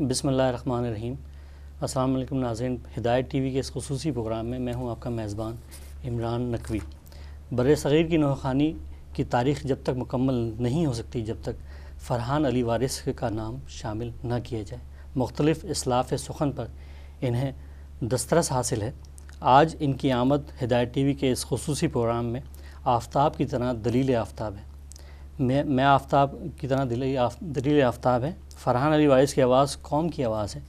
بسم اللہ الرحمن الرحیم۔ السلام علیکم ناظرین، ہدایت ٹی وی کے اس خصوصی پروگرام میں میں ہوں آپ کا میزبان عمران نقوی۔ بر صغیر کی نوخانی کی تاریخ جب تک مکمل نہیں ہو سکتی، جب تک فرحان علی وارث کا نام شامل نہ کیا جائے۔ مختلف اصلاف سخن پر انہیں دسترس حاصل ہے۔ آج ان کی آمد ہدایت ٹی وی کے اس خصوصی پروگرام میں آفتاب کی طرح دلیل آفتاب ہے۔ میں میں آفتاب کی طرح دلیل آفتاب ہے۔ فرحان علی وارث کی آواز قوم کی آواز ہے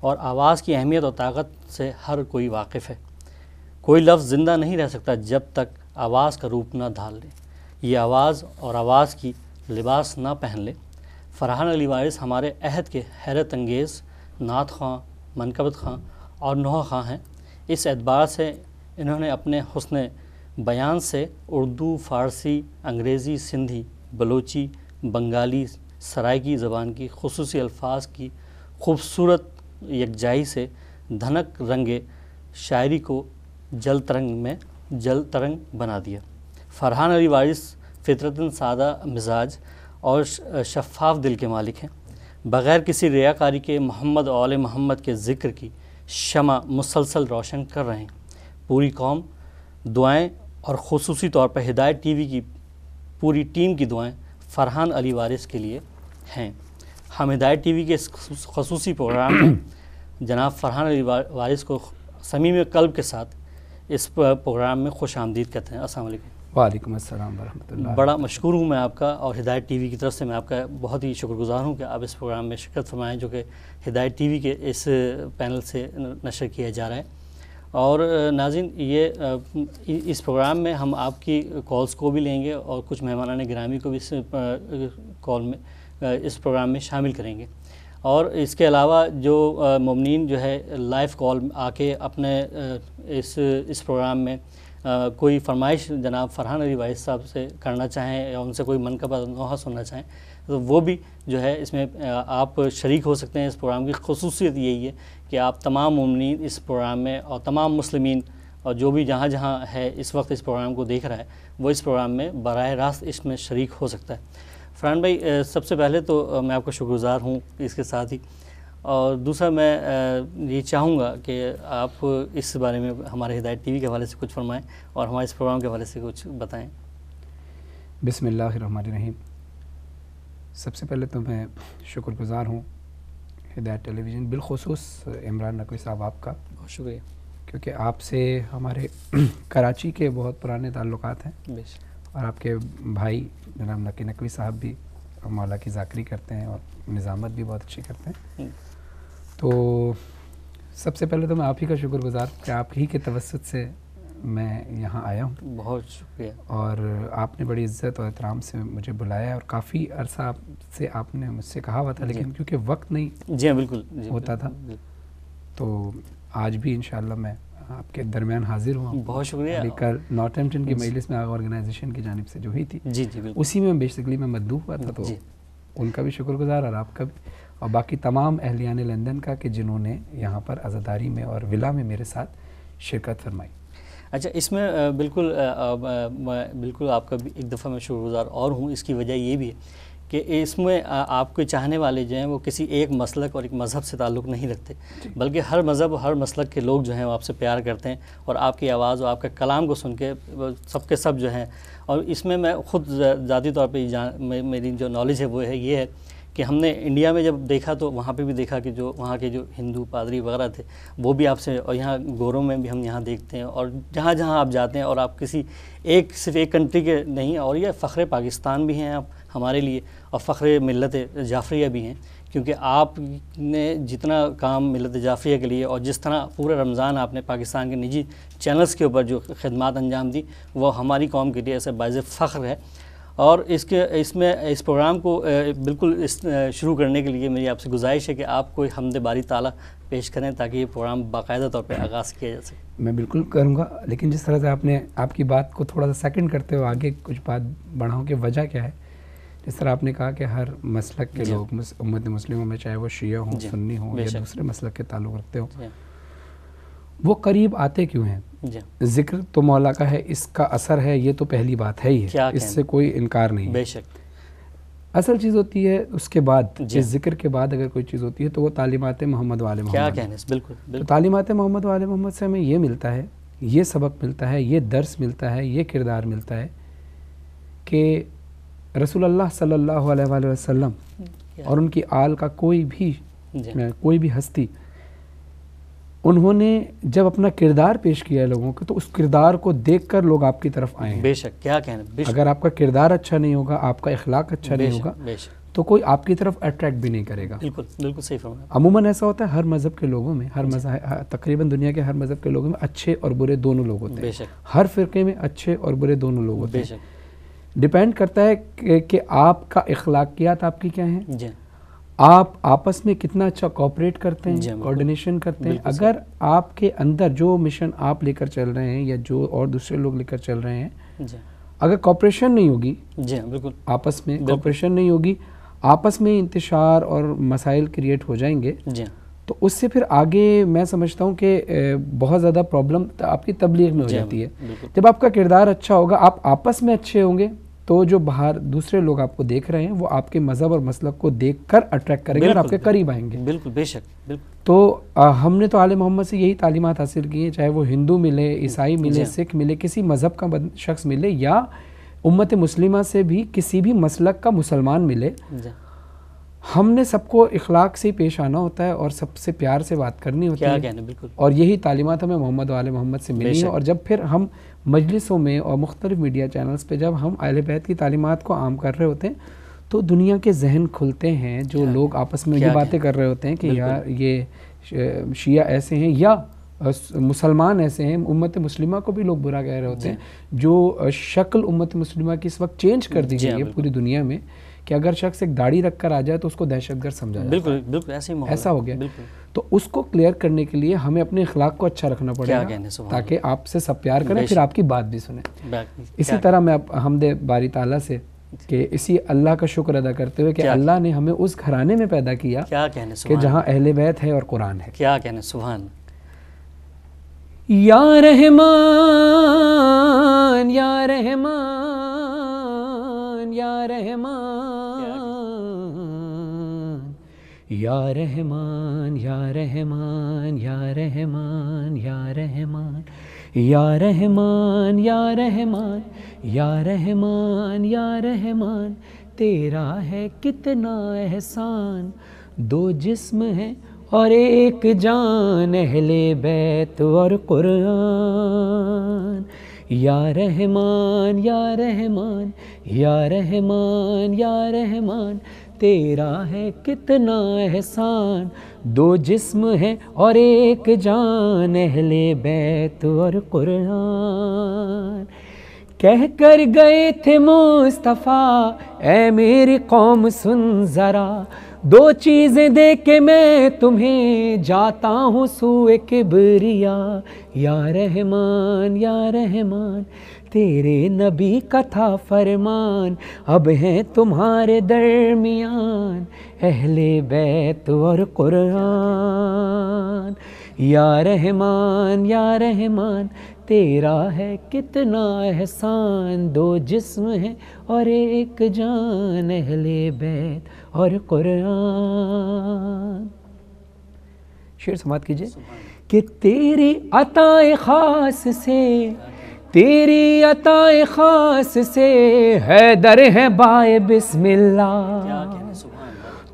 اور آواز کی اہمیت اور طاقت سے ہر کوئی واقف ہے۔ کوئی لفظ زندہ نہیں رہ سکتا جب تک آواز کا روپ نہ ڈھال لے۔ یہ آواز اور آواز کی لباس نہ پہن لے۔ فرحان علی وارث ہمارے عہد کے حیرت انگیز نعت خواں، منقبت خاں اور نوح خاں ہیں۔ اس اعتبار سے انہوں نے اپنے حسن بیان سے اردو، فارسی، انگریزی، سندھی بلوچی، بنگالی سرائیکی زبان کی خصوصی الفاظ کی خوبصورت یکجائی سے دھنک رنگ شاعری کو جل ترنگ میں جل ترنگ بنا دیا۔ فرحان علی وارث فطرتاً سادہ مزاج اور شفاف دل کے مالک ہیں۔ بغیر کسی ریاکاری کے محمد اول محمد کے ذکر کی شمع مسلسل روشن کر رہے ہیں۔ پوری قوم دعائیں اور خصوصی طور پر ہدایت ٹی وی کی پوری ٹیم کی دعائیں فرحان علی وارث کے لیے ہیں۔ ہم ہدایت ٹی وی کے اس خصوصی پروگرام میں جناب فرحان علی وارث کو سمیم قلب کے ساتھ اس پروگرام میں خوش آمدید کہتے ہیں۔ السلام علیکم۔ وعلیکم السلام ورحمۃ اللہ۔ بڑا مشکور ہوں میں آپ کا اور ہدایت ٹی وی کی طرف سے میں آپ کا بہت ہی شکر گزار ہوں کہ آپ اس پروگرام میں شرکت فرمائیں جو کہ ہدایت ٹی وی کے اس پینل سے نشر کیا جا رہا ہے اور ناظرین، یہ اس پروگرام میں ہم آپ کی کالز کو بھی لیں گے اور کچھ مہمانان گرامی کو بھی اس کال میں اس پروگرام میں شامل کریں گے۔ اور اس کے علاوہ جو ممنین جو ہے لائیو کال آ کے اپنے اس اس پروگرام میں کوئی فرمائش جناب فرحان علی وائز صاحب سے کرنا چاہیں یا ان سے کوئی منقبہ نوحہ سننا چاہیں، تو وہ بھی جو ہے اس میں آپ شریک ہو سکتے ہیں۔ اس پروگرام کی خصوصیت یہی ہے کہ آپ تمام ممنین اس پروگرام میں اور تمام مسلمین اور جو بھی جہاں جہاں ہے اس وقت اس پروگرام کو دیکھ رہا ہے، وہ اس پروگرام میں براہ راست اس میں شریک ہو سکتا ہے۔ فرحان بھائی سب سے پہلے تو میں آپ کا شکر گزار ہوں اس کے ساتھ ہی۔ اور دوسرا، میں یہ چاہوں گا کہ آپ اس بارے میں ہمارے ہدایت ٹی وی کے حوالے سے کچھ فرمائیں اور ہمارے اس پروگرام کے حوالے سے کچھ بتائیں۔ بسم اللہ الرحمن الرحیم۔ سب سے پہلے تو میں شکر گزار ہوں ہدایت ٹیلی ویژن بالخصوص عمران نقوی صاحب آپ کا۔ بہت شکریہ۔ کیونکہ آپ سے ہمارے کراچی کے بہت پرانے تعلقات ہیں۔ اور آپ کے بھائی جناب نقی نقوی صاحب بھی مولا کی ذاکری کرتے ہیں اور نظامت بھی بہت اچھی کرتے ہیں۔ تو سب سے پہلے تو میں آپ ہی کا شکر گزار کہ آپ ہی کے توسط سے میں یہاں آیا ہوں۔ بہت شکریہ۔ اور آپ نے بڑی عزت اور احترام سے مجھے بلایا اور کافی عرصہ سے آپ نے مجھ سے کہا ہوا تھا لیکن کیونکہ وقت نہیں جی بالکل۔ ہوتا تھا۔ تو آج بھی انشاءاللہ میں آپ کے درمیان حاضر ہوں۔ بہت شکریہ۔ کل نارتھ ایمپٹن کی مجلس میں آرگنائزیشن کی جانب سے جو ہوئی تھی۔ جی جی اسی میں بیسکلی میں مدعو ہوا تھا تو ان کا بھی شکر گزار اور آپ کا بھی۔ اور باقی تمام اہلیان لندن کا کہ جنہوں نے یہاں پر عزاداری میں اور ولا میں میرے ساتھ شرکت فرمائی۔ اچھا اس میں بالکل بالکل آپ کا بھی ایک دفعہ میں شکر گزار اور ہوں۔ اس کی وجہ یہ بھی ہے کہ اس میں آپ کے چاہنے والے جو ہیں وہ کسی ایک مسلک اور ایک مذہب سے تعلق نہیں رکھتے۔ جی۔ بلکہ ہر مذہب اور ہر مسلک کے لوگ جو ہیں وہ آپ سے پیار کرتے ہیں اور آپ کی آواز اور آپ کے کلام کو سن کے سب کے سب جو ہیں۔ اور اس میں میں خود ذاتی طور پہ میری جو نالج ہے وہ ہے یہ ہے کہ ہم نے انڈیا میں جب دیکھا تو وہاں پہ بھی دیکھا کہ جو وہاں کے جو ہندو پادری وغیرہ تھے، وہ بھی آپ سے اور یہاں گوروں میں بھی ہم یہاں دیکھتے ہیں اور جہاں جہاں آپ جاتے ہیں اور آپ کسی ایک صرف ایک کنٹری کے نہیں، اور یہ فخر پاکستان بھی ہیں آپ ہمارے لیے اور فخر ملت جعفریہ بھی ہیں، کیونکہ آپ نے جتنا کام ملت جعفریہ کے لیے اور جس طرح پورا رمضان آپ نے پاکستان کے نجی چینلز کے اوپر جو خدمات انجام دی وہ ہماری قوم کے لیے ایسے باعث فخر ہے۔ اور اس کے اس میں اس پروگرام کو بالکل اس شروع کرنے کے لیے میری آپ سے گزارش ہے کہ آپ کوئی حمد باری تعالیٰ پیش کریں تاکہ یہ پروگرام باقاعدہ طور پہ آغاز کیا جا سکے۔ میں بالکل کروں گا لیکن جس طرح سے آپ نے آپ کی بات کو تھوڑا سا سیکنڈ کرتے ہوئے آگے کچھ بات بڑھاؤں کہ وجہ کیا ہے جس طرح آپ نے کہا کہ ہر مسلک کے جی۔ لوگ امت مسلموں میں چاہے وہ شیعہ ہوں جی۔ سنی ہوں یا دوسرے مسلک کے تعلق رکھتے ہوں۔ جی۔ وہ قریب آتے کیوں ہیں؟ ذکر تو مولا کا ہے اس کا اثر ہے یہ تو پہلی بات ہے ہی۔ ہے اس سے کوئی انکار نہیں بے شک۔ اصل چیز ہوتی ہے اس کے بعد جس ذکر کے بعد اگر کوئی چیز ہوتی ہے تو وہ تعلیمات محمد والے محمد۔ کیا کہنے بالکل تعلیمات محمد والے محمد سے ہمیں یہ ملتا ہے یہ سبق ملتا ہے یہ درس ملتا ہے یہ کردار ملتا ہے کہ رسول اللہ صلی اللہ علیہ وآلہ وسلم اور ان کی آل کا کوئی بھی جی۔ کوئی بھی ہستی انہوں نے جب اپنا کردار پیش کیا ہے لوگوں کو تو اس کردار کو دیکھ کر لوگ آپ کی طرف آئے ہیں۔ بے شک کیا کہنا؟ اگر آپ کا کردار اچھا نہیں ہوگا آپ کا اخلاق اچھا نہیں ہوگا تو کوئی آپ کی طرف اٹریکٹ بھی نہیں کرے گا۔ بالکل بالکل صحیح عموماً ایسا ہوتا ہے ہر مذہب کے لوگوں میں ہر جی۔ مذہب تقریباً دنیا کے ہر مذہب کے لوگوں میں اچھے اور برے دونوں لوگ ہوتے ہیں۔ ہر فرقے میں اچھے اور برے دونوں لوگ ہوتے ہیں۔ ڈپینڈ کرتا ہے کہ آپ کا اخلاقیات آپ کی کیا ہیں؟ جی۔ آپ آپس میں کتنا اچھا کوپریٹ کرتے ہیں کوارڈینیشن کرتے ہیں اگر آپ کے اندر جو مشن آپ لے کر چل رہے ہیں یا جو اور دوسرے لوگ لے کر چل رہے ہیں جی۔ اگر کوپریشن نہیں ہوگی جی بالکل آپس میں کوپریشن نہیں ہوگی آپس میں انتشار اور مسائل کریٹ ہو جائیں گے جی تو اس سے پھر آگے میں سمجھتا ہوں کہ بہت زیادہ پرابلم آپ کی تبلیغ میں ہو جاتی ہے جب آپ کا کردار اچھا ہوگا آپ آپس میں اچھے ہوں گے تو جو باہر دوسرے لوگ آپ کو دیکھ رہے ہیں وہ آپ کے مذہب اور مسلک کو دیکھ کر اٹریکٹ کریں گے اور آپ کے قریب آئیں گے۔ بالکل بے شک تو ہم نے تو عالم محمد سے یہی تعلیمات حاصل کی ہیں چاہے وہ ہندو ملے عیسائی ملے جی۔ سکھ ملے کسی مذہب کا شخص ملے یا امت مسلمہ سے بھی کسی بھی مسلک کا مسلمان ملے۔ جی۔ ہم نے سب کو اخلاق سے پیش آنا ہوتا ہے اور سب سے پیار سے بات کرنی ہوتی ہے۔ اور یہی تعلیمات ہمیں محمد والے محمد سے ملی ہیں اور جب پھر ہم مجلسوں میں اور مختلف میڈیا چینلز پہ جب ہم اہل بیت کی تعلیمات کو عام کر رہے ہوتے ہیں تو دنیا کے ذہن کھلتے ہیں جو لوگ آپس میں یہ باتیں کر رہے ہوتے ہیں کہ یار یہ شیعہ ایسے ہیں یا مسلمان ایسے ہیں امت مسلمہ کو بھی لوگ برا کہہ رہے ہوتے ہیں جی۔ جو شکل امت مسلمہ کی اس وقت چینج کر دی گئی ہے پوری دنیا میں۔ کہ اگر شخص ایک داڑھی رکھ کر آ جائے تو اس کو دہشت گرد سمجھا جائے بالکل بالکل ایسا ہو گیا۔ تو اس کو کلیئر کرنے کے لیے ہمیں اپنے اخلاق کو اچھا رکھنا پڑے گا تاکہ آپ سے سب پیار کریں پھر آپ کی بات بھی سنیں۔ اسی طرح میں حمد باری تعالیٰ سے کہ اسی اللہ کا شکر ادا کرتے ہوئے کہ اللہ نے ہمیں اس گھرانے میں پیدا کیا کہ جہاں اہل بیت ہے اور قرآن ہے۔ کیا کہنے؟ سبحان یا رحمان یا رحمان یا رحمان یا رحمان یا رحمان یا رحمان یا رحمان یا رحمان یا رحمان یا رحمان یا رحمان، تیرا ہے کتنا احسان، دو جسم ہیں اور ایک جان، اہل بیت اور قرآن یا رحمان یا رحمان یا رحمان یا رحمان، تیرا ہے کتنا احسان، دو جسم ہیں اور ایک جان، اہل بیت اور قرآن۔ کہہ کر گئے تھے مصطفیٰ، اے میری قوم سن ذرا دو چیزیں دے کے میں تمہیں جاتا ہوں سوئے کبریا۔ یا رحمان یا رحمان، تیرے نبی کا تھا فرمان۔ اب ہیں تمہارے درمیان اہل بیت اور قرآن۔ یا رحمان یا رحمان، تیرا ہے کتنا احسان۔ دو جسم ہیں اور ایک جان اہل بیت۔ اور قرآن۔ شیر سماعت کیجیے۔ کہ تیری عطا خاص سے، تیری عطا خاص سے حیدر ہے بائے بسم اللہ۔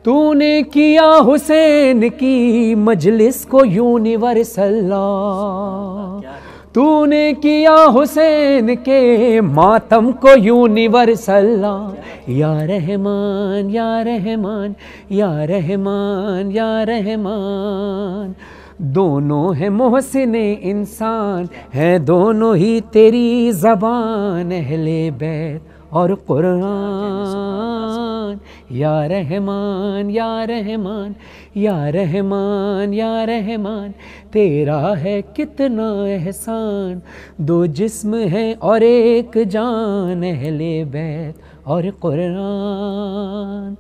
تو نے کیا حسین کی مجلس کو یونیورسل تو نے کیا حسین کے ماتم کو یونیورسل یا رحمان یا رحمان یا رحمان یا رحمان دونوں ہیں محسن انسان ہیں دونوں ہی تیری زبان اہل بیت اور قرآن یا رحمان یا رحمان یا رحمان یا رحمان، تیرا ہے کتنا احسان، دو جسم ہیں اور ایک جان، اہل بیت اور قرآن۔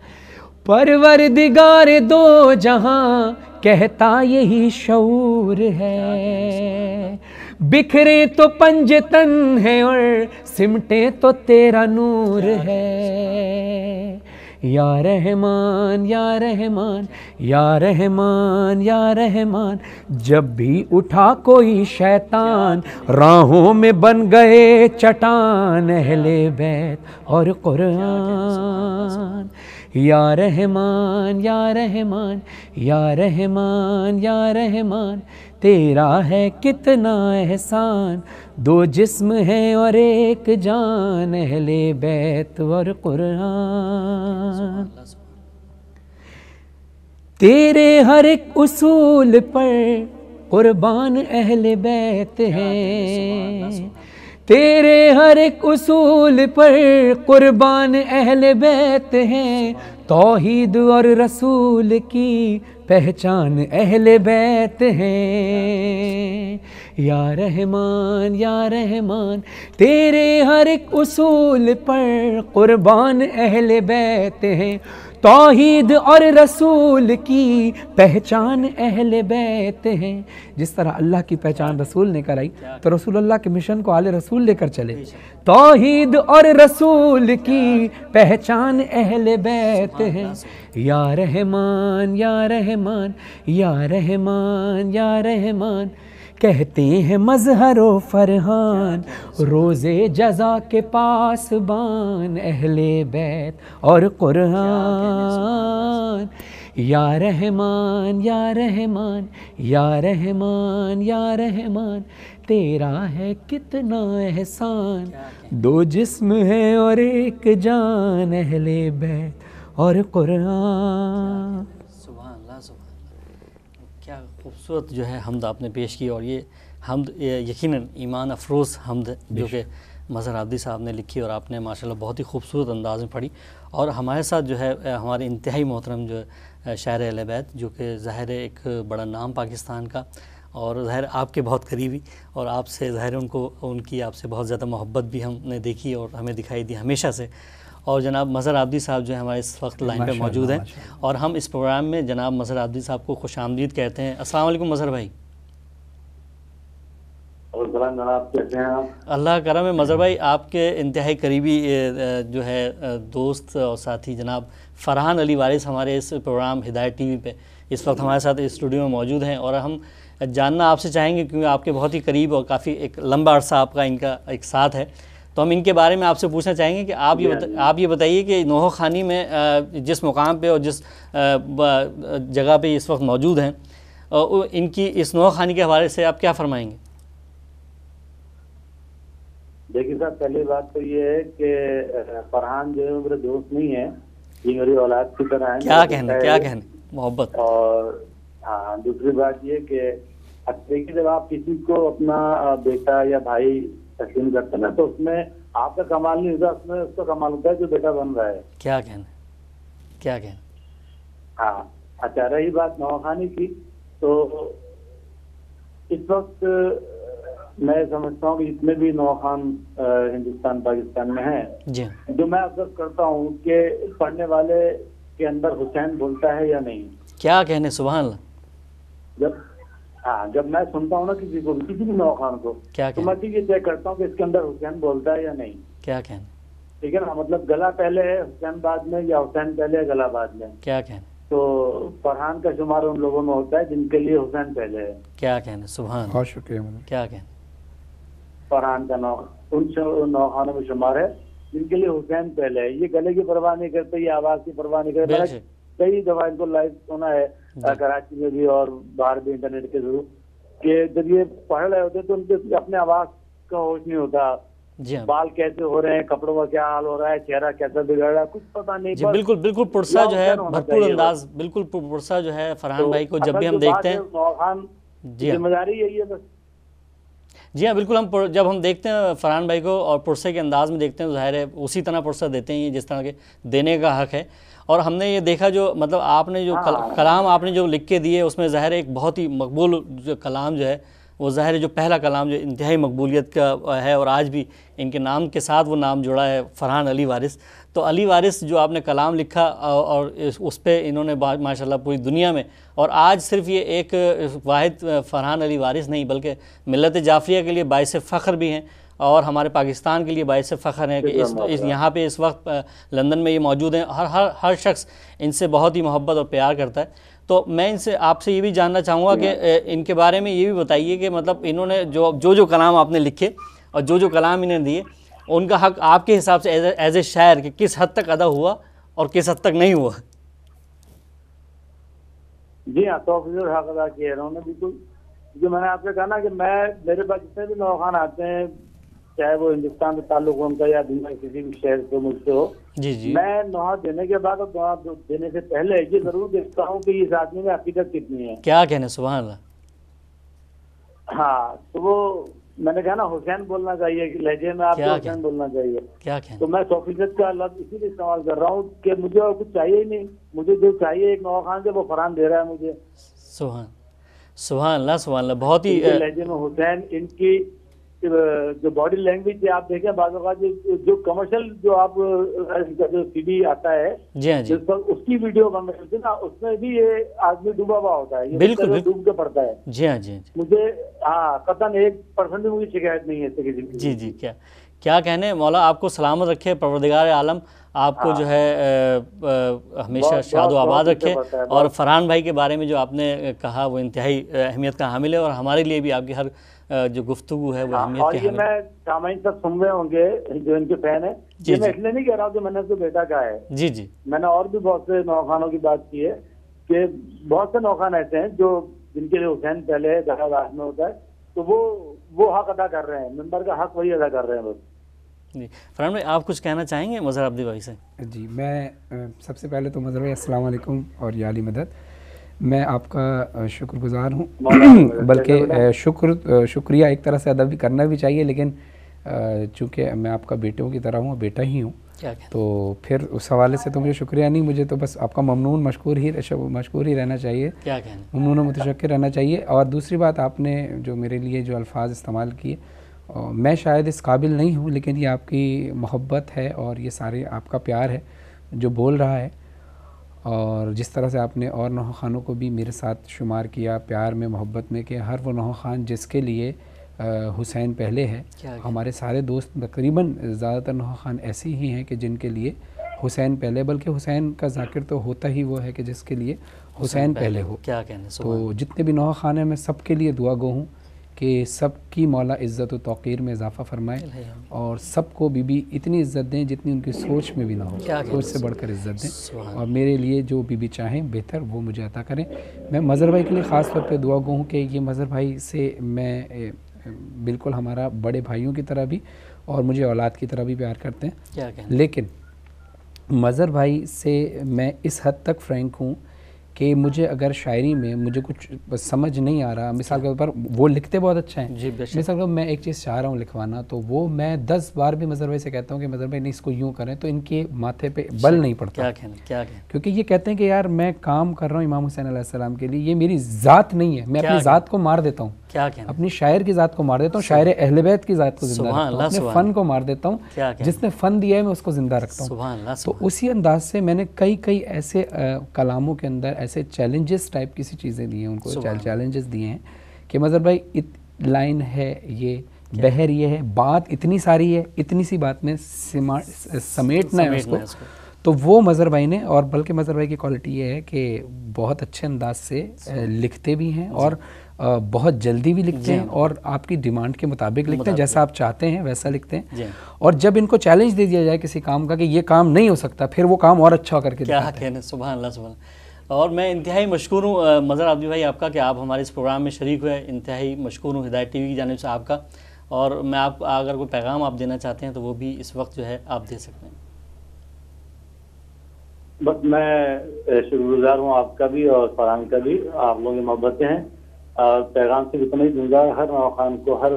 پروردگار دو جہاں، کہتا یہی شعور ہے۔ بکھرے تو پنج تن ہے اور سمٹے تو تیرا نور ہے۔ یا رحمان یا رحمان یا رحمان یا رحمان، جب بھی اٹھا کوئی شیطان، راہوں میں بن گئے چٹان، اہل بیت اور قرآن۔ یا رحمان یا رحمان یا رحمان یا رحمان تیرا ہے کتنا احسان دو جسم ہیں اور ایک جان اہل بیت اور قرآن۔ تیرے ہر ایک اصول پر قربان اہل بیت ہیں۔ تیرے ہر ایک اصول پر قربان اہل بیت ہیں۔ توحید اور رسول کی پہچان اہل بیت ہیں۔ یا رحمان یا رحمان، تیرے ہر ایک اصول پر قربان اہل بیت ہیں۔ توحید اور رسول کی پہچان اہل بیت ہیں۔ جس طرح اللہ کی پہچان رسول نے کرائی، تو رسول اللہ کے مشن کو آل رسول لے کر چلے۔ توحید اور رسول کی پہچان اہل بیت ہیں۔ یا رحمان یا رحمان یا رحمان یا رحمان۔ کہتے ہیں مظہر و فرحان روز جزا کے پاس بان، اہل بیت اور قرآن۔ یا رحمان یا رحمان یا رحمان یا رحمان، تیرا ہے کتنا احسان۔ دو جسم ہے اور ایک جان، اہل بیت اور قرآن سبحان اللہ سبحان اللہ کیا خوبصورت جو ہے حمد آپ نے پیش کی اور یہ حمد یقیناً ایمان افروز حمد جو کہ مظہر عبدی صاحب نے لکھی اور آپ نے ماشاءاللہ بہت ہی خوبصورت انداز میں پڑھی۔ اور ہمارے ساتھ جو ہے ہمارے انتہائی محترم جو شاعر اہل بیت جو کہ ظاہر ایک بڑا نام پاکستان کا اور ظاہر آپ کے بہت قریبی اور آپ سے ظاہر ان کو ان کی آپ سے بہت زیادہ محبت بھی ہم نے دیکھی اور ہمیں دکھائی دی ہمیشہ سے۔ اور جناب مظہر عابدی صاحب جو ہے ہمارے اس وقت لائن پہ موجود ہیں اور ہم اس پروگرام میں جناب مظہر عابدی صاحب کو خوش آمدید کہتے ہیں۔ السلام علیکم مظہر بھائی۔ اللہ کرم ہے مظہر بھائی آپ کے انتہائی قریبی جو ہے دوست اور ساتھی جناب فرحان علی وارث ہمارے اس پروگرام ہدایت ٹی وی پہ اس وقت ہمارے ساتھ اسٹوڈیو میں موجود ہیں اور ہم جاننا آپ سے چاہیں گے کیونکہ آپ کے بہت ہی قریب اور کافی ایک لمبا عرصہ آپ کا ان کا ایک ساتھ ہے۔ تو ہم ان کے بارے میں آپ سے پوچھنا چاہیں گے کہ آپ یہ آپ یہ بتائیے کہ نوحہ خانی میں جس مقام پہ اور جس جگہ پہ اس وقت موجود ہیں ان کی اس نوحہ خانی کے حوالے سے آپ کیا فرمائیں گے؟ دیکھیے صاحب پہلی بات تو یہ ہے کہ فرحان جو ہے میرے دوست نہیں ہے یہ میری اولاد کی طرح ہے کیا کہنا کیا کہنا محبت۔ اور ہاں دوسری بات یہ کہ دیکھیے جب آپ کسی کو اپنا بیٹا یا بھائی تسلیم کرتے نا تو اس میں آپ کا کمال نہیں ہوتا اس میں اس کا کمال ہوتا ہے جو بیٹا بن رہا ہے۔ کیا کہنا کیا کہنا ہاں اچھا رہی بات نوخانی کی۔ تو اس وقت میں سمجھتا ہوں کہ جتنے بھی نوخان ہندوستان پاکستان میں ہیں جی۔ جو میں افسوس کرتا ہوں کہ پڑھنے والے کے اندر حسین بولتا ہے یا نہیں۔ کیا کہنے سبحان اللہ؟ جب ہاں جب میں سنتا ہوں نا کسی کو کسی بھی نوخان کو کیا تو میں یہ چیک کرتا ہوں کہ اس کے اندر حسین بولتا ہے یا نہیں۔ کیا کہنا؟ ٹھیک ہے نا؟ مطلب گلا پہلے ہے حسین بعد میں یا حسین پہلے ہے گلا بعد میں۔ کیا کہنا؟ تو فرحان کا شمار ان لوگوں میں ہوتا ہے جن کے لیے حسین پہلے ہے۔ کیا کہنا؟ سبحان بہت شکریہ کیا کہنا؟ فرحان کا نو ان نوخانوں میں شمار ہے جن کے لیے حسین پہلے ہے۔ یہ گلے کی پرواہ نہیں کرتے یہ آواز کی پرواہ نہیں کرتے۔ کئی دفعہ ان کو لائیو سنا ہے کراچی میں بھی اور باہر بھی انٹرنیٹ کے ضرور کہ جب یہ پڑھ رہے ہوتے تو ان کے اپنے آواز کا ہوش نہیں ہوتا۔ جی بال کیسے ہو رہے ہیں کپڑوں کا کیا حال ہو رہا ہے چہرہ کیسا بگڑ رہا ہے کچھ پتا نہیں جی بالکل بالکل پرسا جو ہے بھرپور انداز بالکل پرسا جو ہے فرحان بھائی کو جب بھی ہم دیکھتے ہیں۔ جی ذمہ داری یہی ہے بس۔ جی ہاں بالکل ہم جب ہم دیکھتے ہیں فرحان بھائی کو اور پرسے کے انداز میں دیکھتے ہیں ظاہر ہے اسی طرح پرسہ دیتے ہیں جس طرح کے دینے کا حق ہے۔ اور ہم نے یہ دیکھا جو مطلب آپ نے جو کلام آپ نے جو لکھ کے دیے اس میں ظاہر ایک بہت ہی مقبول جو کلام جو ہے وہ ظاہر جو پہلا کلام جو انتہائی مقبولیت کا ہے اور آج بھی ان کے نام کے ساتھ وہ نام جڑا ہے فرحان علی وارث۔ تو علی وارث جو آپ نے کلام لکھا اور اس پہ انہوں نے ماشاءاللہ پوری دنیا میں اور آج صرف یہ ایک واحد فرحان علی وارث نہیں بلکہ ملت جعفریہ کے لیے باعث فخر بھی ہیں اور ہمارے پاکستان کے لیے باعث فخر ہے کہ اس یہاں پہ اس وقت لندن میں یہ موجود ہیں ہر ہر ہر شخص ان سے بہت ہی محبت اور پیار کرتا ہے۔ تو میں ان سے آپ سے یہ بھی جاننا چاہوں گا کہ ان کے بارے میں یہ بھی بتائیے کہ مطلب انہوں نے جو جو جو کلام آپ نے لکھے اور جو جو کلام انہیں دیے ان کا حق آپ کے حساب سے ایز اے شاعر کہ کس حد تک ادا ہوا اور کس حد تک نہیں ہوا۔ جی ہاں تو حق ادا کیا انہوں نے بالکل جو میں نے آپ سے کہا نا کہ میں میرے پاس جتنے بھی نوخان آتے ہیں چاہے وہ ہندوستان سے تعلق ان کا یا دنیا کسی بھی شہر سے مجھ سے ہو جی جی۔ میں نوحہ دینے کے بعد اور نوحہ دینے سے پہلے یہ ضرور دیکھتا ہوں کہ اس آدمی میں عقیدت کتنی ہے۔ کیا کہنے سبحان اللہ۔ ہاں تو وہ میں نے کہا نا حسین بولنا چاہیے لہجے میں آپ کو حسین بولنا چاہیے۔ کیا تو میں سو فیصد کا لفظ اسی لیے استعمال کر رہا ہوں کہ مجھے اور کچھ چاہیے ہی نہیں۔ مجھے جو چاہیے ایک نوا خان سے وہ فرحان دے رہا ہے مجھے۔ سبحان سبحان اللہ سبحان اللہ بہت ہی لہجے میں حسین ان کی جو باڈی لینگویج ہے آپ دیکھیں بعض اوقات جو کمرشل جو آپ جو سی ڈی آتا ہے جی ہاں جی۔ اس کی ویڈیو بن رہی تھی نا اس میں بھی یہ آدمی ڈوبا ہوا ہوتا ہے بالکل ڈوب کے پڑتا ہے۔ جی ہاں جی مجھے ہاں قطن ایک پرسنٹ بھی مجھے شکایت نہیں ہے جی جی کیا کیا کہنے؟ مولا آپ کو سلامت رکھے پروردگار عالم۔ آپ کو جو ہے ہمیشہ شاد و آباد رکھے۔ اور فرحان بھائی کے بارے میں جو آپ نے کہا وہ انتہائی اہمیت کا حامل ہے۔ اور ہمارے لیے بھی آپ کی ہر جو گفتگو ہے وہ اہمیت کے حامل میں سامعین تک سن رہے ہوں گے جو ان کے فین ہیں۔ جی میں اس لیے نہیں کہہ رہا ہوں کہ میں نے تو بیٹا کہا ہے۔ جی جی۔ میں نے اور بھی بہت سے نوخانوں کی بات کی ہے کہ بہت سے نوخان ایسے ہیں جو جن کے لیے حسین پہلے دہا میں ہوتا ہے تو وہ وہ حق ادا کر رہے ہیں۔ ممبر کا حق وہی ادا کر رہے ہیں بس۔ جی۔ فرحان بھائی آپ کچھ کہنا چاہیں گے؟ مظہر عبدی بھائی سے۔ جی میں سب سے پہلے تو مظہر بھائی السلام علیکم اور یالی مدد۔ میں آپ کا شکر گزار ہوں. بلکہ شکر شکریہ ایک طرح سے ادا بھی کرنا بھی چاہیے لیکن چونکہ میں آپ کا بیٹوں کی طرح ہوں بیٹا ہی ہوں تو پھر اس حوالے سے تو مجھے شکریہ نہیں مجھے تو بس آپ کا ممنون مشکور ہی مشکور ہی رہنا چاہیے ممنون و متشکر رہنا چاہیے۔ اور دوسری بات آپ نے جو میرے لیے جو الفاظ استعمال کیے میں شاید اس قابل نہیں ہوں لیکن یہ آپ کی محبت ہے اور یہ سارے آپ کا پیار ہے جو بول رہا ہے۔ اور جس طرح سے آپ نے اور نوح خانوں کو بھی میرے ساتھ شمار کیا پیار میں محبت میں کہ ہر وہ نوح خان جس کے لیے حسین پہلے ہے ہمارے سارے دوست تقریباً زیادہ تر نوح خان ایسی ہی ہیں کہ جن کے لیے حسین پہلے بلکہ حسین کا ذاکر تو ہوتا ہی وہ ہے کہ جس کے لیے حسین پہلے ہو۔ کیا تو جتنے بھی نوح خان ہیں میں سب کے لیے دعا گو ہوں کہ سب کی مولا عزت و توقیر میں اضافہ فرمائے اور سب کو بی بی اتنی عزت دیں جتنی ان کی سوچ میں بھی نہ ہو سوچ سے بڑھ کر عزت دیں۔ اور میرے لیے جو بی بی چاہیں بہتر وہ مجھے عطا کریں۔ میں مظہر بھائی کے لیے خاص طور پہ دعا گو ہوں کہ یہ مظہر بھائی سے میں بالکل ہمارا بڑے بھائیوں کی طرح بھی اور مجھے اولاد کی طرح بھی پیار کرتے ہیں۔ لیکن مظہر بھائی سے میں اس حد تک فرینک ہوں کہ مجھے اگر شاعری میں مجھے کچھ سمجھ نہیں آ رہا مثال کے طور پر وہ لکھتے بہت اچھا ہیں۔ جی مثال کے میں ایک چیز چاہ رہا ہوں لکھوانا تو وہ میں دس بار بھی مظہر بھائی سے کہتا ہوں کہ مظہر بھائی نہیں اس کو یوں کریں تو ان کے ماتھے پہ بل نہیں پڑتا۔ کیونکہ یہ کہتے ہیں کہ یار میں کام کر رہا ہوں امام حسین علیہ السلام کے لیے یہ میری ذات نہیں ہے میں اپنی ذات کو مار دیتا ہوں۔ اپنی شاعر کی ذات کو مار دیتا ہوں شاعر اہل بیت کی ذات کو زندہ رکھتا ہوں اپنے فن کو مار دیتا ہوں جس نے فن دیا ہے میں اس کو زندہ رکھتا ہوں۔ تو اسی انداز سے میں نے کئی کئی ایسے کلاموں کے اندر ایسے چیلنجز ٹائپ کسی چیزیں دی ہیں ان کو چیلنجز دیے ہیں کہ مظہر بھائی لائن ہے یہ بہر یہ ہے بات اتنی ساری ہے اتنی سی بات میں سمیٹنا ہے اس کو۔ تو وہ مظہر بھائی نے اور بلکہ مظہر بھائی کی کوالٹی یہ ہے کہ بہت اچھے انداز سے لکھتے بھی ہیں اور بہت جلدی بھی لکھتے ہیں اور آپ کی ڈیمانڈ کے مطابق لکھتے ہیں جیسا آپ چاہتے ہیں ویسا لکھتے ہیں۔ اور جب ان کو چیلنج دے دیا جائے کسی کام کا کہ یہ کام نہیں ہو سکتا پھر وہ کام اور اچھا کر کے کیا کہنے سبحان اللہ سبحان اللہ۔ اور میں انتہائی مشکور ہوں مظہر عبدی بھائی آپ کا کہ آپ ہمارے اس پروگرام میں شریک ہوئے انتہائی مشکور ہوں ہدایت ٹی وی کی جانب سے آپ کا۔ اور میں آپ اگر کوئی پیغام آپ دینا چاہتے ہیں تو وہ بھی اس وقت جو ہے آپ دے سکتے ہیں۔ بس میں شکر گزار ہوں آپ کا بھی اور فرحان کا بھی۔ آپ لوگوں کی محبتیں ہیں۔ اور پیغام سے اتنا ہی دوں گا ہر خان کو ہر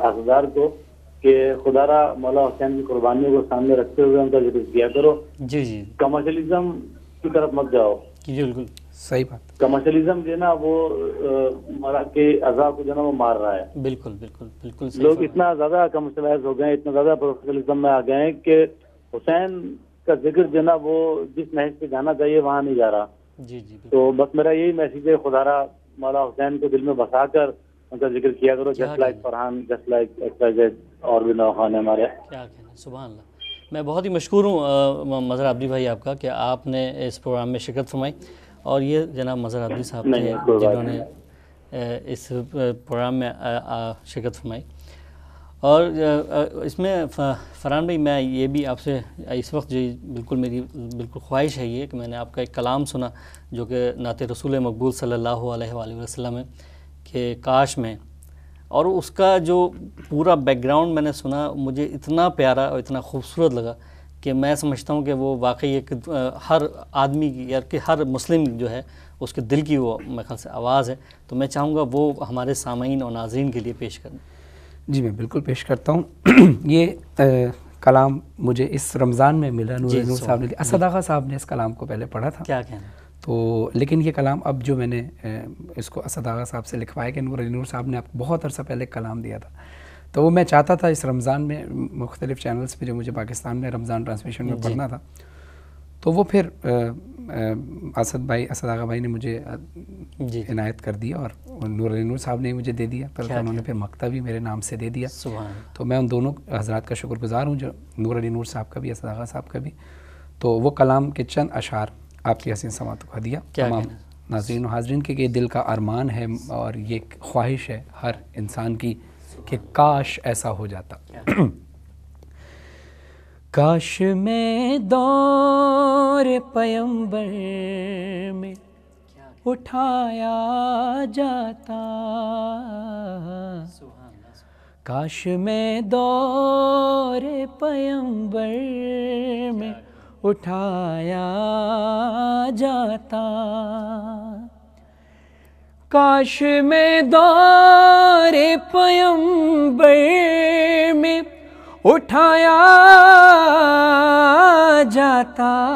اقدار کو کہ خدا را مولا حسین کی قربانیوں کو سامنے رکھتے ہوئے ان کا ذکر کیا کرو۔ جی جی۔ کمرشلزم کی طرف مت جاؤ۔ جی بالکل۔ صحیح بات۔ کمرشلزم جو ہے نا وہ مولا کے عذاب کو جو ہے نا وہ مار رہا ہے۔ بالکل بالکل بالکل لوگ اتنا زیادہ کمرشلائز ہو گئے اتنا زیادہ پروفیشنلزم میں آ گئے ہیں کہ حسین کا ذکر جو ہے نا وہ جس محض پہ جانا چاہیے وہاں نہیں جا رہا۔ جی جی تو بس میرا یہی میسیج ہے خدا را مولا حسین کو دل میں بسا کر ان کا ذکر کیا کرو۔ Just like Farhan just like اور بھی نوخان ہمارے۔ کیا کہنا سبحان اللہ۔ میں بہت ہی مشکور ہوں مظہر عبدی بھائی آپ کا کہ آپ نے اس پروگرام میں شرکت فرمائی۔ اور یہ جناب مظہر عبدی صاحب تھے جنہوں نے اس پروگرام میں شرکت فرمائی۔ اور اس میں فرحان بھائی میں یہ بھی آپ سے اس وقت جو بالکل میری بالکل خواہش ہے یہ کہ میں نے آپ کا ایک کلام سنا جو کہ نعت رسول مقبول صلی اللہ علیہ وآلہ وسلم ہے کہ کاش میں اور اس کا جو پورا بیک گراؤنڈ میں نے سنا مجھے اتنا پیارا اور اتنا خوبصورت لگا کہ میں سمجھتا ہوں کہ وہ واقعی ایک ہر آدمی کی یا کہ ہر مسلم جو ہے اس کے دل کی وہ میرے خیال سے آواز ہے۔ تو میں چاہوں گا وہ ہمارے سامعین اور ناظرین کے لیے پیش کریں۔ جی میں بالکل پیش کرتا ہوں۔ یہ کلام مجھے اس رمضان میں ملا نور جی، صاحب نے اسد آغا صاحب نے اس کلام کو پہلے پڑھا تھا۔ کیا کہنا تو لیکن یہ کلام اب جو میں نے اس کو اسد آغا صاحب سے لکھوایا کہ نور علی نور صاحب نے آپ کو بہت عرصہ پہلے کلام دیا تھا۔ تو وہ میں چاہتا تھا اس رمضان میں مختلف چینلز پہ جو مجھے پاکستان میں رمضان ٹرانسمیشن میں جی۔ پڑھنا تھا۔ تو وہ پھر اسد بھائی اسد آغا بھائی نے مجھے جی۔ عنایت کر دیا اور نور علی نور صاحب نے مجھے دے دیا۔ پھر انہوں نے پھر مکتب بھی میرے نام سے دے دیا۔ تو میں ان دونوں حضرات کا شکر گزار ہوں جو نور علی نور صاحب کا بھی اسد آغا صاحب کا بھی۔ تو وہ کلام کے چند اشعار آپ کی حسین سماعت کو دیا۔ تمام ناظرین و حاضرین کے یہ دل کا ارمان ہے اور یہ خواہش ہے ہر انسان کی کہ کاش ایسا ہو جاتا۔ کاش میں دور پیمبر میں اٹھایا جاتا۔ کاش میں دور پیمبر میں اٹھایا جاتا۔ کاش میں دور پیمبر میں اٹھایا جاتا۔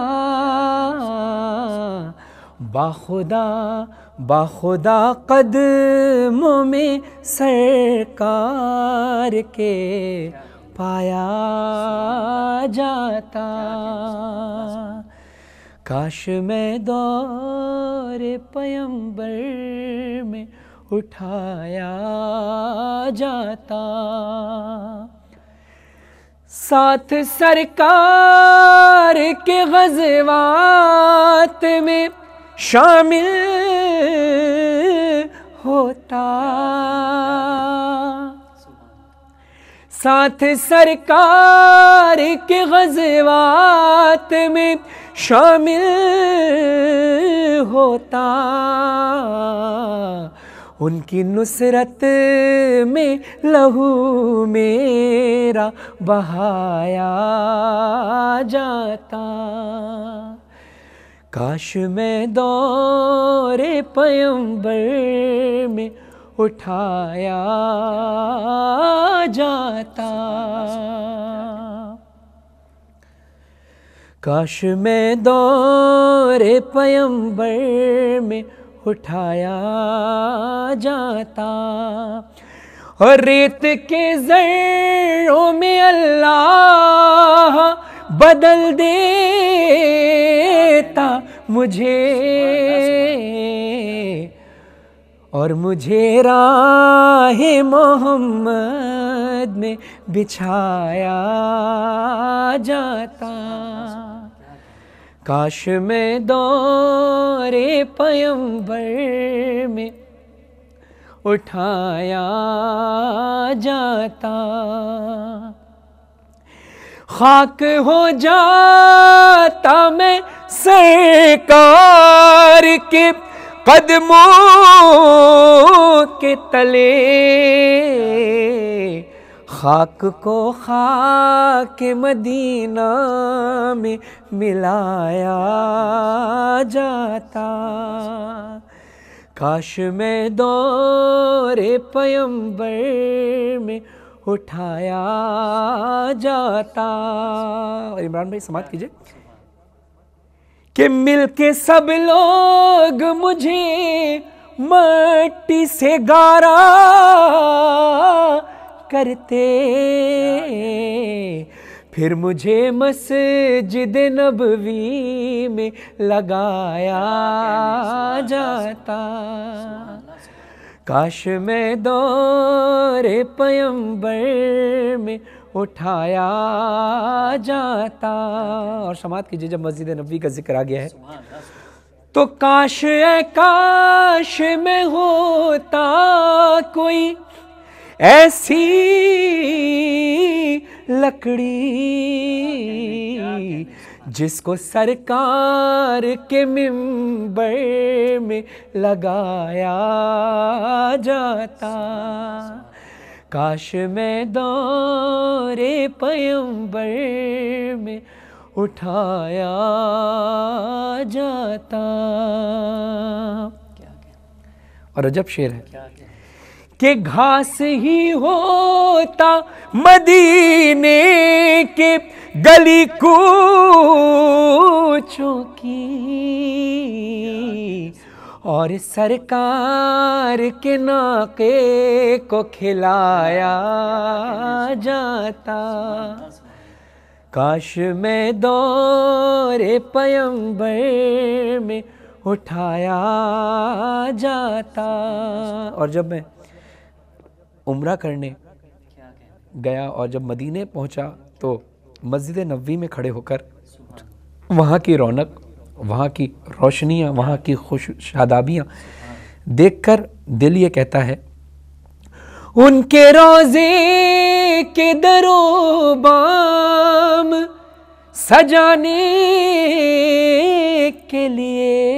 باخدا باخدا قدموں میں سرکار کے پایا جاتا۔ کاش میں دور پیمبر میں اٹھایا جاتا۔ ساتھ سرکار کے غزوات میں شامل ہوتا۔ ساتھ سرکار کے غزوات میں شامل ہوتا۔ ان کی نصرت میں لہو میرا بہایا جاتا۔ کاش میں دور پیمبر میں اٹھایا جاتا۔ کاش میں دور پیمبر میں اٹھایا جاتا۔ اور ریت کے ذروں میں اللہ بدل دیتا۔ مجھے اور مجھے راہ محمد میں بچھایا جاتا۔ کاش میں دور پیمبر میں اٹھایا جاتا۔ خاک ہو جاتا میں سرکار کے قدموں کے تلے خاک کو خاک مدینہ میں ملایا جاتا۔ کاش میں دور پیمبر میں اٹھایا جاتا۔ اور عمران بھائی سماعت کیجیے۔ کہ مل کے سب لوگ مجھے مٹی سے گارا کرتے۔ پھر مجھے مسجد نبوی میں لگایا جاتا۔ کاش میں دور پیمبر میں اٹھایا جاتا۔ اور سماعت کیجیے جب مسجد نبی کا ذکر آ گیا ہے۔ تو کاش اے کاش میں ہوتا کوئی ایسی لکڑی جس کو سرکار کے ممبر میں لگایا جاتا۔ کاش میں دور پیمبر میں اٹھایا جاتا۔ اور عجب شیر ہے۔ کہ گھاس ہی ہوتا مدینے کے گلی کوچوں کی۔ اور سرکار کے ناقے کو کھلایا جاتا۔ کاش میں دور پیمبر میں اٹھایا جاتا۔ اور جب میں عمرہ کرنے گیا اور جب مدینے پہنچا تو مسجد نبوی میں کھڑے ہو کر وہاں کی رونق وہاں کی روشنیاں، وہاں کی خوش شادابیاں دیکھ کر دل یہ کہتا ہے، ان کے روزے کے درو بام سجانے کے لیے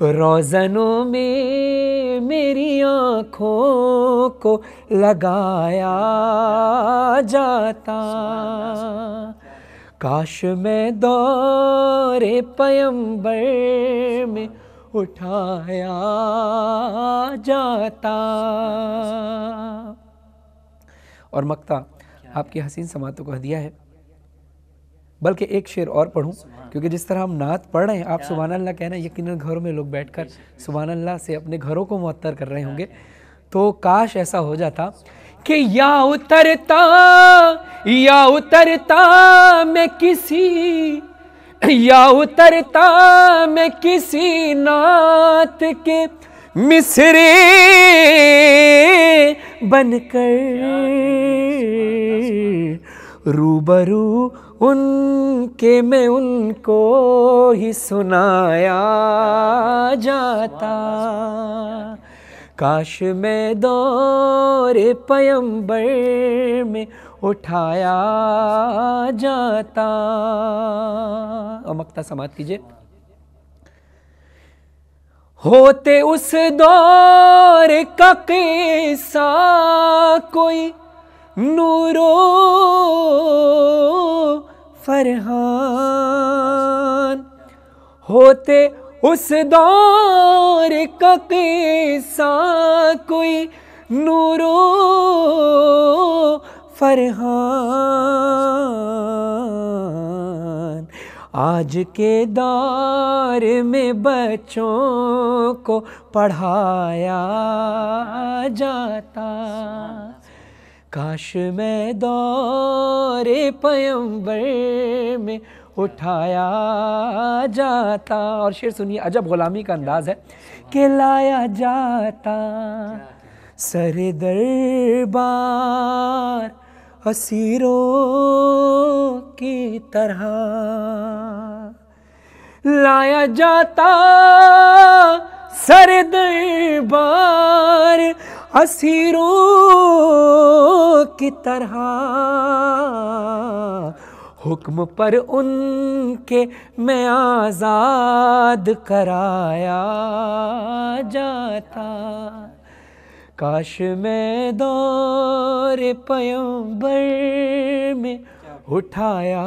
روزنوں میں میری آنکھوں کو لگایا جاتا۔ کاش میں دور پیمبر میں اٹھایا جاتا۔ اور مکتا آپ کی حسین سماعتوں کو ہدیہ ہے۔ بلکہ ایک شعر اور پڑھوں کیونکہ جس طرح ہم نعت پڑھ رہے ہیں آپ سبحان اللہ کہنا یقیناً گھروں میں لوگ بیٹھ کر سبحان اللہ سے اپنے گھروں کو معطر کر رہے ہوں گے۔ تو کاش ایسا ہو جاتا۔ کہ یا اترتا یا اترتا میں کسی، یا اترتا میں کسی نعت کے مصرے بن کر روبرو ان کے میں ان کو ہی سنایا جاتا۔ کاش میں دور پیمبر میں اٹھایا جاتا۔ اور مکتا سماعت کیجیے۔ ہوتے اس دور کا قصہ کوئی نورو فرحان۔ ہوتے اس دور کا قصہ کوئی نورو فرحان۔ آج کے دور میں بچوں کو پڑھایا جاتا۔ کاش میں دور پیمبر میں اٹھایا جاتا۔ اور شعر سنیے، عجب غلامی کا انداز ہے کہ لایا جاتا۔ سر دربار اسیروں کی طرح۔ لایا جاتا سر دربار اسیروں کی طرح۔ حکم پر ان کے میں آزاد کرایا جاتا۔ کاش میں دور پیمبر میں اٹھایا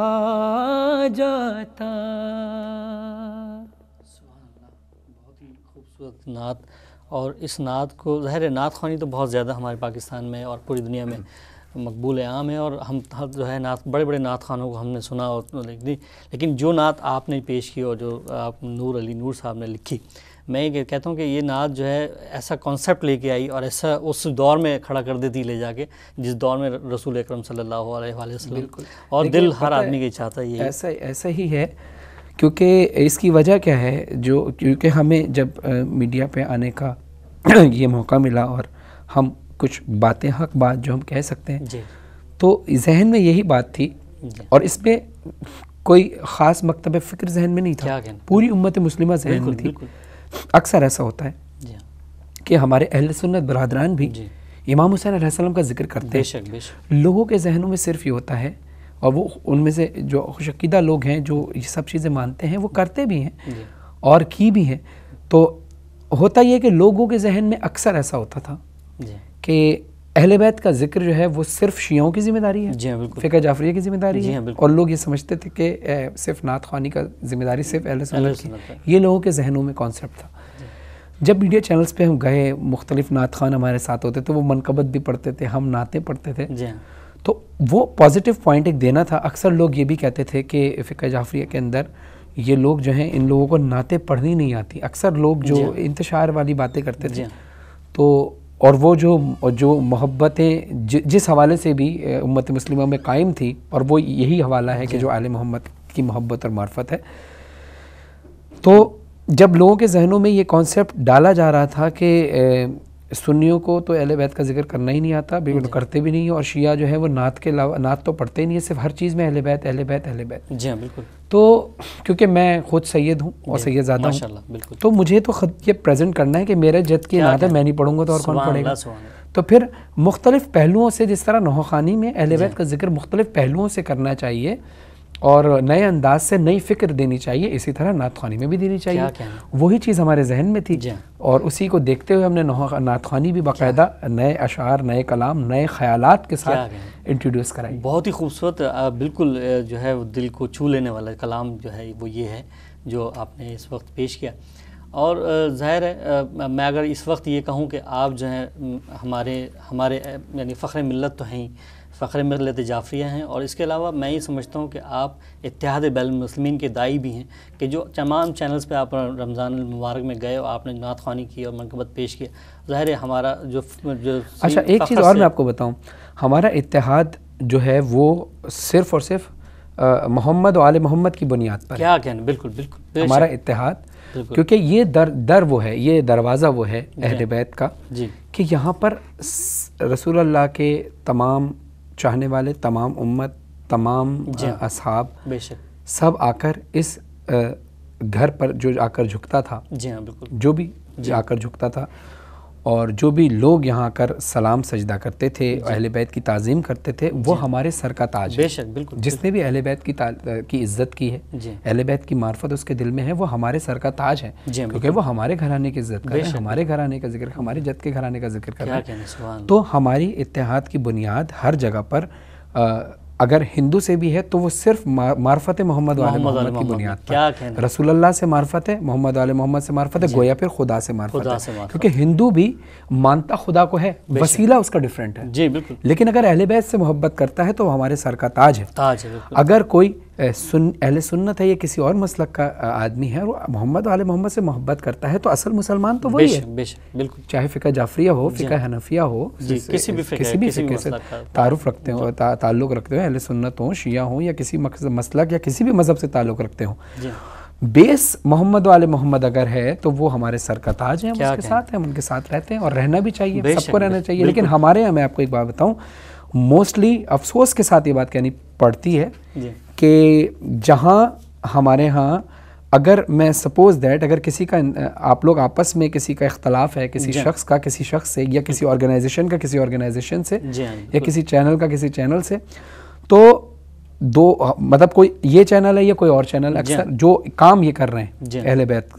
جاتا۔ بہت ہی خوبصورت نعت۔ اور اس نعت کو ظاہر نعت خوانی تو بہت زیادہ ہمارے پاکستان میں اور پوری دنیا میں مقبول عام ہے اور ہم جو ہے نعت بڑے بڑے نعت خانوں کو ہم نے سنا اور لکھ دی۔ لیکن جو نعت آپ نے پیش کی اور جو آپ نور علی نور صاحب نے لکھی میں یہ کہتا ہوں کہ یہ نعت جو ہے ایسا کانسیپٹ لے کے آئی اور ایسا اس دور میں کھڑا کر دیتی لے جا کے جس دور میں رسول اکرم صلی اللہ علیہ وآلہ وسلم اور دل ہر آدمی کے چاہتا ہے ایسا ایسا ہی ہے کیونکہ اس کی وجہ کیا ہے جو کیونکہ ہمیں جب میڈیا پہ آنے کا یہ موقع ملا اور ہم کچھ باتیں حق بات جو ہم کہہ سکتے ہیں۔ جی۔ تو ذہن میں یہی بات تھی۔ جی۔ اور اس میں کوئی خاص مکتب فکر ذہن میں نہیں تھا۔ پوری امت مسلمہ ذہن میں تھی۔ اکثر ایسا ہوتا ہے جی۔ کہ ہمارے اہل سنت برادران بھی امام حسین علیہ السلام کا ذکر کرتے ہیں۔ لوگوں کے ذہنوں میں صرف یہ ہوتا ہے اور وہ ان میں سے جو خوشقیدہ لوگ ہیں جو یہ سب چیزیں مانتے ہیں وہ کرتے بھی ہیں۔ اور کی بھی ہیں۔ تو ہوتا یہ کہ لوگوں کے ذہن میں اکثر ایسا ہوتا تھا۔ کہ اہل بیت کا ذکر جو ہے وہ صرف شیعوں کی ذمہ داری ہے جی ہاں، فقہ جعفریہ کی ذمہ داری ہے اور لوگ یہ سمجھتے تھے کہ صرف نعت خوانی کا ذمہ داری صرف اہل سنت کی یہ لوگوں کے ذہنوں میں کانسیپٹ تھا۔ جب میڈیا چینلز پہ ہم گئے مختلف نعت خان ہمارے ساتھ ہوتے تھے وہ منقبت بھی پڑھتے تھے ہم نعتیں پڑھتے تھے۔ ہاں۔ تو وہ پازیٹیو پوائنٹ ایک دینا تھا۔ اکثر لوگ یہ بھی کہتے تھے کہ فقہ جعفریہ کے اندر یہ لوگ جو ہیں ان لوگوں کو نعتیں پڑھنی نہیں آتی۔ اکثر لوگ جو ہاں۔ انتشار والی باتیں کرتے تھے۔ تو اور وہ جو جو محبتیں جس حوالے سے بھی امت مسلمہ میں قائم تھی اور وہ یہی حوالہ ہے کہ جو آل محمد کی محبت اور معرفت ہے۔ تو جب لوگوں کے ذہنوں میں یہ کانسیپٹ ڈالا جا رہا تھا کہ سنیوں کو تو اہل بیت کا ذکر کرنا ہی نہیں آتا بالکل جی۔ کرتے بھی نہیں اور شیعہ جو ہے وہ نعت کے علاوہ نعت تو پڑھتے ہی نہیں ہے صرف ہر چیز میں اہل بیت اہل بیت اہل بیت۔ جی ہاں بالکل۔ تو کیونکہ میں خود سید ہوں اور جی، سید زیادہ ہوں تو مجھے تو خود یہ پریزنٹ کرنا ہے کہ میرے جد کی نعت ہے میں نہیں پڑھوں گا تو اور کون پڑھے گا؟ تو پھر مختلف پہلوؤں سے جس طرح نوح خانی میں اہل بیت جی۔ کا ذکر مختلف پہلوؤں سے کرنا چاہیے اور نئے انداز سے نئی فکر دینی چاہیے اسی طرح نعت خوانی میں بھی دینی چاہیے۔ وہی چیز ہمارے ذہن میں تھی۔ جی۔ اور اسی کو دیکھتے ہوئے ہم نے نعت خوانی بھی باقاعدہ نئے اشعار نئے کلام نئے خیالات کے ساتھ انٹروڈیوس کرائی۔ بہت ہی خوبصورت بالکل جو ہے دل کو چھو لینے والا کلام جو ہے وہ یہ ہے جو آپ نے اس وقت پیش کیا۔ اور ظاہر ہے میں اگر اس وقت یہ کہوں کہ آپ جو ہیں ہمارے ہمارے یعنی فخر ملت تو ہیں ہی۔ فخر ملت جعفریہ ہیں اور اس کے علاوہ میں یہ سمجھتا ہوں کہ آپ اتحاد بین المسلمین کے دائی بھی ہیں کہ جو تمام چینلز پہ آپ رمضان المبارک میں گئے اور آپ نے نعت خوانی کی اور منقبت پیش کیا ظاہر ہے ہمارا جو اچھا ایک چیز اور میں آپ کو بتاؤں۔ ہمارا اتحاد جو ہے وہ صرف اور صرف محمد و آل محمد کی بنیاد پر کیا کہنا؟ بالکل بالکل ہمارا اتحاد کیونکہ یہ در در وہ ہے یہ دروازہ وہ ہے اہل جی۔ بیت کا جی۔ کہ یہاں پر رسول اللہ کے تمام چاہنے والے تمام امت تمام جی ہاں۔ اصحاب بے شک سب آ کر اس گھر پر جو آ کر جھکتا تھا جی ہاں بالکل جو بھی جی آ کر جھکتا تھا اور جو بھی لوگ یہاں کر سلام سجدہ کرتے تھے جی۔ اہل بیت کی تعظیم کرتے تھے وہ جی۔ ہمارے سر کا تاج بے شک بالکل جس نے بھی اہل بیت کی کی عزت کی ہے جی۔ اہل بیت کی معرفت اس کے دل میں ہے وہ ہمارے سر کا تاج ہے۔ کیونکہ وہ ہمارے گھرانے کی عزت کر رہے ہیں ہمارے گھرانے کا ذکر ہمارے جد کے گھرانے کا ذکر کر رہے ہیں۔ تو ہماری اتحاد کی بنیاد ہر جگہ پر اگر ہندو سے بھی ہے تو وہ صرف معرفت محمد والے محمد کی بنیاد پر۔ رسول اللہ سے معرفت ہے محمد والے محمد سے معرفت ہے جی۔ گویا پھر خدا سے معرفت ہے۔ کیونکہ ہندو بھی مانتا خدا کو ہے وسیلہ اس کا ڈیفرنٹ ہے۔ جی بالکل۔ لیکن اگر اہل بیت سے محبت کرتا ہے تو ہمارے سر کا تاج ہے۔ اگر کوئی اہل سنت ہے یا کسی اور مسلک کا آدمی ہے اور محمد والے محمد سے محبت کرتا ہے تو اصل مسلمان تو وہی ہے۔ بالکل۔ چاہے فقہ جعفریہ ہو جی۔ فقہ حنفیہ ہو جی، کسی بھی فقہ سے تعارف رکھتے ہوں تعلق رکھتے ہوں اہل سنت ہوں شیعہ ہوں یا کسی مسلک یا کسی بھی مذہب سے تعلق رکھتے ہوں۔ جی۔ بیس محمد والے محمد اگر ہے تو وہ ہمارے سر کا تاج ہیں ہم اس کے ساتھ ہیں ہم ان کے ساتھ رہتے ہیں اور رہنا بھی چاہیے سب کو رہنا چاہیے۔ لیکن ہمارے یہاں میں آپ کو ایک بات بتاؤں موسٹلی افسوس کے ساتھ یہ بات کہنی پڑتی ہے کہ جہاں ہمارے ہاں اگر میں سپوز دیٹ اگر کسی کا آپ لوگ آپس میں کسی کا اختلاف ہے کسی جی۔ شخص کا کسی شخص سے یا کسی آرگنائزیشن کا کسی آرگنائزیشن سے جی ہاں، یا کسی چینل کا کسی چینل سے تو دو مطلب کوئی یہ چینل ہے یا کوئی اور چینل جی۔ اکثر جو کام یہ کر رہے ہیں اہل بیت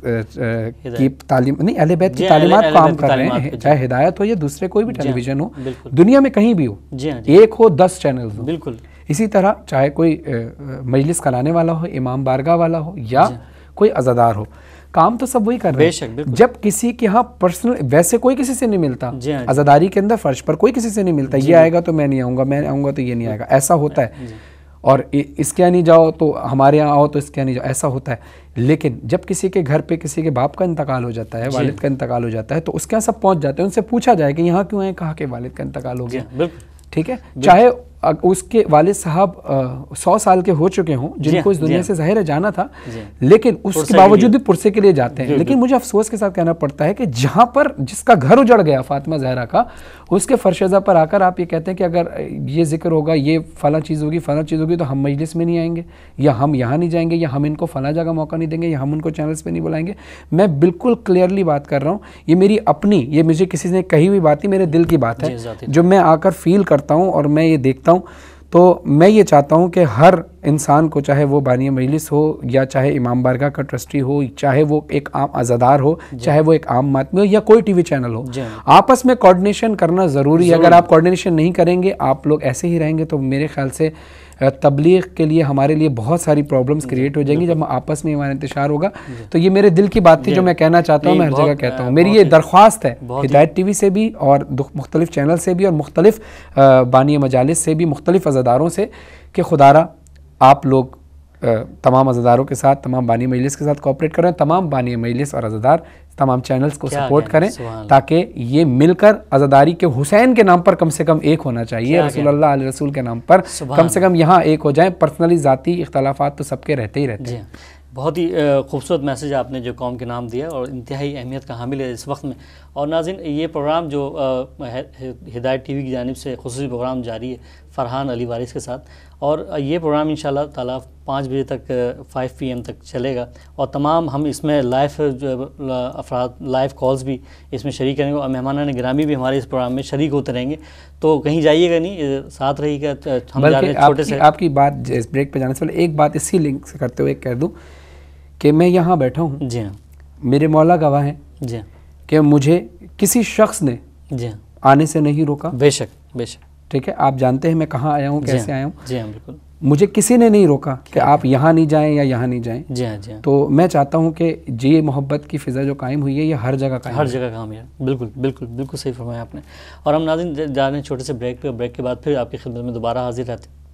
کی تعلیم نہیں اہل بیت کی تعلیمات کام کر رہے ہیں چاہے ہدایت ہو یا دوسرے کوئی بھی ٹیلی ویژن ہو دنیا میں کہیں بھی ہو ایک ہو دس چینل ہو۔ بالکل. اسی طرح چاہے کوئی مجلس کرانے والا ہو امام بارگاہ والا ہو یا جی۔ کوئی عزادار ہو کام تو سب وہی کر رہے ہیں۔ جب کسی کے ہاں پرسنل ویسے کوئی کسی سے نہیں ملتا۔ جی ہاں، جی۔ عزاداری کے اندر فرش پر کوئی کسی سے نہیں ملتا۔ یہ آئے گا تو میں نہیں آؤں گا میں آؤں گا تو یہ نہیں آئے گا۔ ایسا ہوتا ہے۔ اور اس کے نہیں جاؤ تو ہمارے یہاں آؤ تو اس کے نہیں جاؤ۔ ایسا ہوتا ہے۔ لیکن جب کسی کے گھر پہ کسی کے باپ کا انتقال ہو جاتا ہے والد کا انتقال ہو جاتا ہے تو اس کے یہاں سب پہنچ جاتے ہیں۔ ان سے پوچھا جائے کہ یہاں کیوں ہے کہا کہ والد کا انتقال ہو گیا۔ ٹھیک ہے؟ چاہے اس کے والد صاحب سو سال کے ہو چکے ہوں جن جی کو اس دنیا جی۔ سے ظاہر ہے جانا تھا جی۔ لیکن اس کے باوجود۔ بھی پرسے کے لیے جاتے ہیں۔ لیکن مجھے افسوس کے ساتھ کہنا پڑتا ہے کہ جہاں پر جس کا گھر اجڑ گیا فاطمہ زہرا کا اس کے فرشزہ پر آ کر آپ یہ کہتے ہیں کہ اگر یہ ذکر ہوگا یہ فلاں چیز ہوگی فلاں چیز ہوگی تو ہم مجلس میں نہیں آئیں گے یا ہم یہاں نہیں جائیں گے یا ہم ان کو فلاں جگہ موقع نہیں دیں گے یا ہم ان کو چینلز پہ نہیں بلائیں گے۔ میں بالکل کلیئرلی بات کر رہا ہوں یہ میری اپنی یہ مجھے کسی نے کہی ہوئی بات نہیں میرے دل کی بات ہے۔ جو میں آ کر فیل کرتا ہوں اور میں یہ دیکھتا ہوں۔ تو میں یہ چاہتا ہوں کہ ہر انسان کو چاہے وہ بانی مجلس ہو یا چاہے امام بارگاہ کا ٹرسٹی ہو چاہے وہ ایک عام عزادار ہو چاہے وہ ایک عام ماتمی ہو یا کوئی ٹی وی چینل ہو۔ جی۔ آپس میں کوارڈینیشن کرنا ضروری ہے۔ اگر آپ کوارڈینیشن نہیں کریں گے آپ لوگ ایسے ہی رہیں گے۔ تو میرے خیال سے تبلیغ کے لیے ہمارے لیے بہت ساری پرابلمس جی، کریٹ ہو جائیں گی جب آپس میں ایمان انتشار ہوگا۔ تو یہ میرے دل کی بات تھی جو میں کہنا چاہتا ہوں میں ہر جگہ کہتا ہوں۔ میری یہ درخواست ہے ہدایت ٹی وی سے بھی اور مختلف چینل سے بھی اور مختلف بانی مجالس سے بھی مختلف عزاداروں سے کہ خدارہ آپ لوگ تمام عزاداروں کے ساتھ تمام بانی مجلس کے ساتھ کوپریٹ کریں تمام بانی مجلس اور عزادار تمام چینلز کو سپورٹ کریں۔ تاکہ یہ مل کر عزاداری کے حسین کے نام پر کم سے کم ایک ہونا چاہیے رسول۔ اللہ علیہ رسول کے نام پر کم سے کم یہاں ایک ہو جائیں۔ پرسنلی ذاتی اختلافات تو سب کے رہتے ہی رہتے جی ہیں۔ ہاں بہت ہی خوبصورت میسج آپ نے جو قوم کے نام دیا اور انتہائی اہمیت کا حامل ہے۔ اس وقت میں اور ناظرین یہ پروگرام جو ہدایت ٹی وی کی جانب سے خصوصی پروگرام جاری ہے فرحان علی وارث کے ساتھ اور یہ پروگرام انشاءاللہ تعالیٰ پانچ بجے تک فائیو پی ایم تک چلے گا اور تمام ہم اس میں لائیو افراد لائیو کالز بھی اس میں شریک کریں گے اور مہمانان گرامی بھی ہمارے اس پروگرام میں شریک ہوتے رہیں گے۔ تو کہیں جائیے گا نہیں ساتھ رہی گا ہم جا رہے ہیں چھوٹے کی سے۔ آپ کی بات اس بریک پہ جانے سے پہلے ایک بات اسی لنک سے کرتے ہوئے کہہ دوں کہ میں یہاں بیٹھا ہوں۔ جی ہاں۔ میرے مولا گواہ ہیں۔ جی ہاں۔ کہ مجھے کسی شخص نے جی ہاں۔ آنے سے نہیں روکا؟ بے شک بے شک۔ ٹھیک ہے آپ جانتے ہیں میں کہاں آیا ہوں جی کیسے ہاں، آیا ہوں؟ جی ہاں بالکل۔ مجھے کسی نے نہیں روکا کہ آپ یہاں نہیں جائیں یا یہاں نہیں جائیں۔ جی ہاں جی ہاں۔ تو میں چاہتا ہوں کہ جی محبت کی فضا جو قائم ہوئی ہے یہ ہر جگہ قائم ہر جگہ کام ہے۔ بالکل بالکل بالکل صحیح فرمایا آپ نے۔ اور ہم ناظرین جا رہے ہیں چھوٹے سے بریک پہ بریک کے بعد پھر آپ کی خدمت میں دوبارہ حاضر رہتے ہیں۔